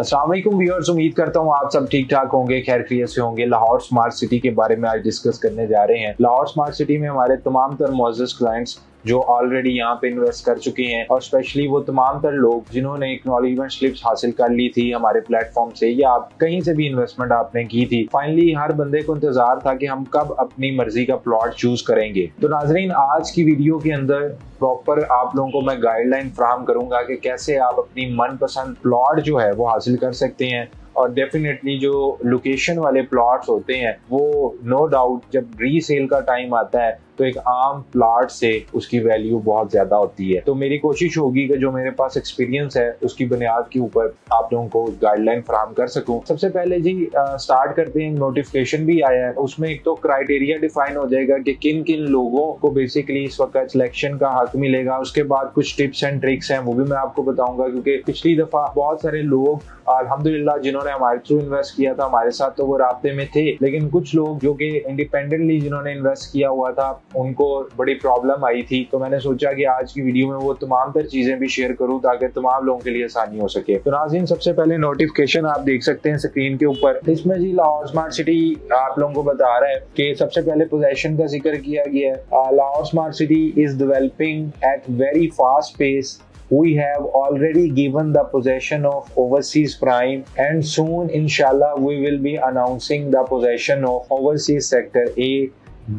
Aslam viewers उम्मीद करता हूँ आप सब ठीक ठाक होंगे खैर क्रियर से होंगे। लाहौर स्मार्ट सिटी के बारे में आज डिस्कस करने जा रहे हैं। लाहौर स्मार्ट सिटी में हमारे तमाम तर मोजस क्लाइंट्स जो ऑलरेडी यहाँ पे इन्वेस्ट कर चुके हैं और स्पेशली वो तमाम तर लोग जिन्होंने एक्नॉलेजमेंट स्लिप्स हासिल कर ली थी हमारे प्लेटफॉर्म से या आप कहीं से भी इन्वेस्टमेंट आपने की थी। फाइनली हर बंदे को इंतज़ार था कि हम कब अपनी मर्ज़ी का प्लॉट चूज़ करेंगे। तो नाजरीन, आज की वीडियो के अंदर प्रॉपर आप लोगों को मैं गाइडलाइन फ्राहम करूँगा कि कैसे आप अपनी मनपसंद प्लॉट जो है वो हासिल कर सकते हैं और डेफिनेटली जो लोकेशन वाले प्लॉट्स होते हैं, वो नो no डाउट जब रीसेल का टाइम आता है तो एक आम प्लाट से उसकी वैल्यू बहुत ज़्यादा होती है। तो मेरी कोशिश होगी कि जो मेरे पास एक्सपीरियंस है, उसकी बुनियाद के ऊपर आप लोगों को गाइडलाइन फराम कर सकूँ। सबसे पहले जी स्टार्ट करते हैं। नोटिफिकेशन भी आया है। उसमें एक तो क्राइटेरिया डिफाइन हो जाएगा कि किन किन लोगों को बेसिकली इस वक्त सिलेक्शन का हक मिलेगा। उसके बाद कुछ टिप्स एंड ट्रिक्स हैं, वो भी मैं आपको बताऊँगा, क्योंकि पिछली दफ़ा बहुत सारे लोग, अल्हम्दुलिल्लाह, जिन्होंने हमारे थ्रू इन्वेस्ट किया था, हमारे साथ तो वो रास्ते में थे। लेकिन कुछ लोग जो कि इंडिपेंडेंटली जिन्होंने इन्वेस्ट किया हुआ था उनको बड़ी प्रॉब्लम आई थी तो मैंने सोचा कि आज की वीडियो में वो तमाम तर चीज़ें भी शेयर करूँ ताकि तमाम लोगों के लिए आसानी हो सके। तो नाजिन सबसे पहले नोटिफिकेशन आप देख सकते हैं स्क्रीन के ऊपर। इसमें जी लाहौर स्मार्ट सिटी आप लोगों को बता रहा है कि सबसे पहले पोजेशन का ज़िक्र किया गया है। Lahore smart city is developing at very fast pace we have already given the possession of overseas prime and soon, inshallah, we will be announcing the possession of overseas sector a,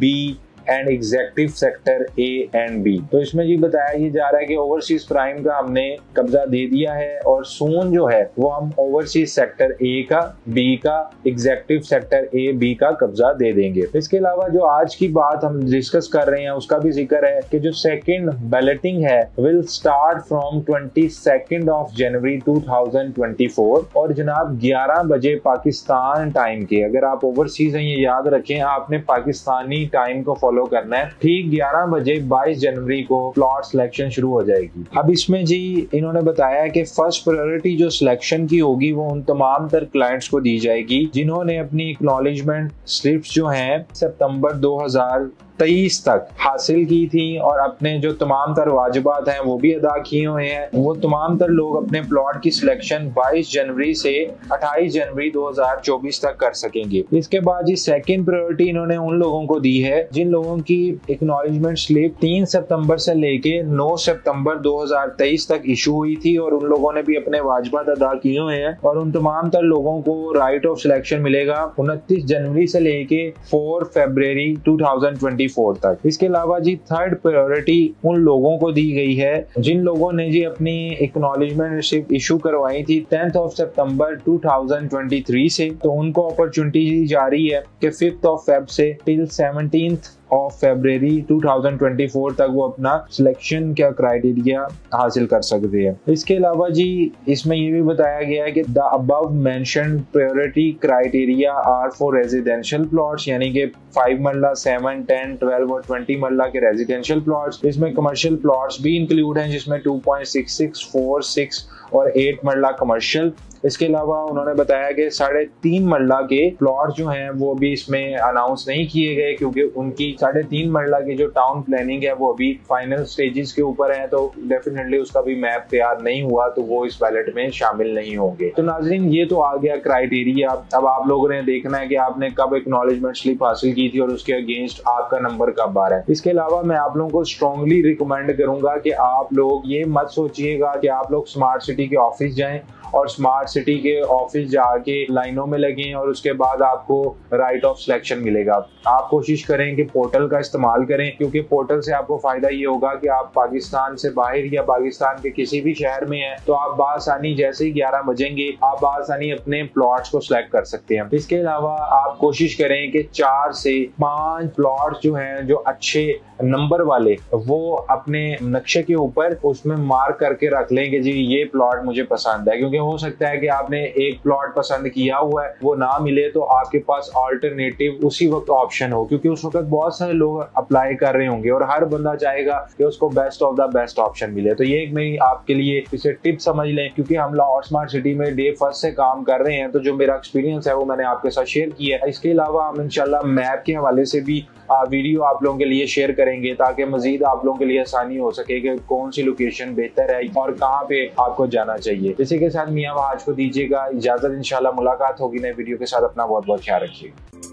b and executive sector A and B तो इसमें जी बताया ये जा रहा है कि overseas prime का हमने कब्जा दे दिया है और सोन जो है वो हम ओवरसीज सेक्टर ए का बी का एग्जेक्टिव सेक्टर ए बी का कब्जा दे देंगे। इसके अलावा जो आज की बात हम डिस्कस कर रहे हैं, उसका भी ज़िक्र है कि जो सेकेंड बैलेटिंग है will start from twenty second of January two thousand twenty four और जनाब ग्यारह बजे पाकिस्तान टाइम के। अगर आप ओवरसीज हैं, ये याद रखें, आपने पाकिस्तानी टाइम को करना है। ठीक 11 बजे 22 जनवरी को प्लॉट सिलेक्शन शुरू हो जाएगी। अब इसमें जी, इन्होंने बताया कि फ़र्स्ट प्रायोरिटी जो सिलेक्शन की होगी, वो उन तमाम तर क्लाइंट्स को दी जाएगी, जिन्होंने अपनी एक्नोलेजमेंट स्लिप्स जो हैं, सितंबर 2000 तेईस तक हासिल की थी और अपने जो तमाम तर वाजबात हैं, वो भी अदा किए हुए हैं। वो तमाम तर लोग अपने प्लॉट की सिलेक्शन 22 जनवरी से 28 जनवरी 2024 तक कर सकेंगे। इसके बाद जी सेकंड प्रायोरिटी इन्होंने उन लोगों को दी है, जिन लोगों की एक्नॉलेजमेंट स्लिप 3 सितंबर से लेके 9 सितंबर 2023 तक इशू हुई थी और उन लोगों ने भी अपने वाजबात अदा किए हुए हैं और उन तमाम तर लोगों को राइट ऑफ़ सिलेक्शन मिलेगा उनतीस जनवरी से लेके फोर फेब्रवरी टू फोर तक। इसके अलावा जी थर्ड प्रायोरिटी उन लोगों को दी गई है, जिन लोगों ने जी अपनी एक्नॉलेजमेंट रिसिप्ट इशू करवाई थी टेंथ ऑफ़ सितंबर 2023 से। तो उनको अपॉर्चुनिटी दी जा रही है कि फिफ्थ ऑफ़ फेब से टिल सेवनटीन ऑफ़ फेब्रवरी 2024 तक वो अपना सिलेक्शन का क्राइटेरिया हासिल कर सकते हैं। इसके अलावा जी, इसमें ये भी बताया गया है कि the above mention priority criteria are for residential plots यानी कि five marla seven ten twelve और ट्वेंटी मरला के रेजिडेंशियल प्लॉट्स इसमें कमर्शियल प्लॉट्स भी इंक्लूड हैं, जिसमें two point six six four six और एट मरला कमर्शियल इसके अलावा उन्होंने बताया कि साढ़े तीन मरला के प्लॉट जो हैं, वो अभी इसमें अनाउंस नहीं किए गए, क्योंकि उनकी साढ़े तीन मरला की जो टाउन प्लानिंग है, वो अभी फाइनल स्टेजेस के ऊपर है तो डेफिनेटली उसका भी मैप तैयार नहीं हुआ तो वो इस बैलेट में शामिल नहीं होंगे। तो नाजरीन, ये तो आ गया क्राइटेरिया अब आप लोगों ने देखना है कि आपने कब एक्नॉलेजमेंट स्लिप हासिल की थी और उसके अगेंस्ट आपका नंबर कब आ रहा है। इसके अलावा मैं आप लोगों को स्ट्रॉन्गली रिकमेंड करूँगा कि आप लोग ये मत सोचिएगा कि आप लोग स्मार्ट सिटी के ऑफ़िस जाएँ और स्मार्ट सिटी के ऑफ़िस जाके लाइनों में लगे और उसके बाद आपको राइट ऑफ़ सिलेक्शन मिलेगा। आप कोशिश करें कि पोर्टल का इस्तेमाल करें, क्योंकि पोर्टल से आपको फ़ायदा ये होगा कि आप पाकिस्तान से बाहर या पाकिस्तान के किसी भी शहर में हैं तो आप बासानी जैसे ही ग्यारह बजेंगे, आप बासानी अपने प्लॉट्स को सिलेक्ट कर सकते हैं। इसके अलावा आप कोशिश करें कि चार से पाँच प्लॉट जो हैं, जो अच्छे नंबर वाले, वो अपने नक्शे के ऊपर उसमें मार्क करके रख लें लेंगे जी, ये प्लॉट मुझे पसंद है। क्योंकि हो सकता है कि आपने एक प्लॉट पसंद किया हुआ है, वो ना मिले तो आपके पास ऑल्टरनेटिव उसी वक्त ऑप्शन हो, क्योंकि उस वक्त बहुत सारे लोग अप्लाई कर रहे होंगे और हर बंदा चाहेगा कि उसको best of the best option मिले। तो ये एक मेरी आपके लिए इसे टिप समझ लें, क्योंकि हम लाहौर स्मार्ट सिटी में डे फ़र्स्ट से काम कर रहे हैं तो जो मेरा एक्सपीरियंस है वो मैंने आपके साथ शेयर किया है। इसके अलावा हम इनशाला मैप के हवाले से भी वीडियो आप लोगों के लिए शेयर करेंगे, ताकि मजीद आप लोगों के लिए आसानी हो सके कि कौन सी लोकेशन बेहतर है और कहाँ पे आपको जाना चाहिए। इसी के साथ मियाँ वहाज को दीजिएगा इजाज़त, इंशाल्लाह मुलाकात होगी नए वीडियो के साथ। अपना बहुत बहुत ख्याल रखिएगा